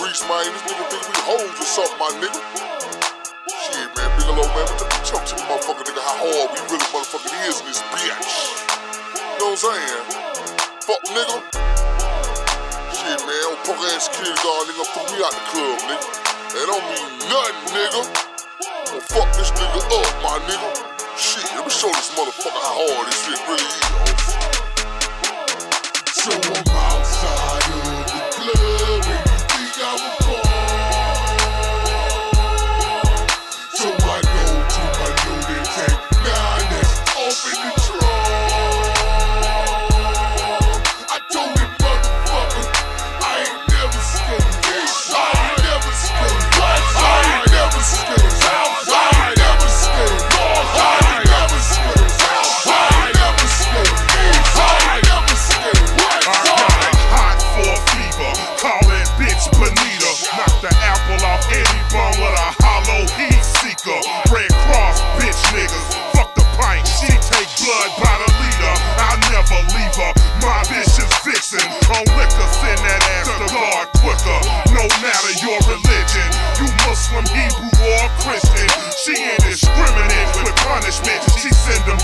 Man. This nigga think we hoes or something, my nigga. Shit, man, Bigelow, man, what the talk to the motherfucker, nigga, how hard we really motherfucking is in this bitch. You know what I'm saying? Fuck, nigga. Shit, man, old punk ass kid, God, nigga, fuck me out the club, nigga. That don't mean nothing, nigga. Well, fuck this nigga up, my nigga. Shit, let me show this motherfucker how hard this shit really is. Thank God, open send that ass to God quicker. No matter your religion, you Muslim, Hebrew, or Christian, she ain't discriminate with punishment. She send them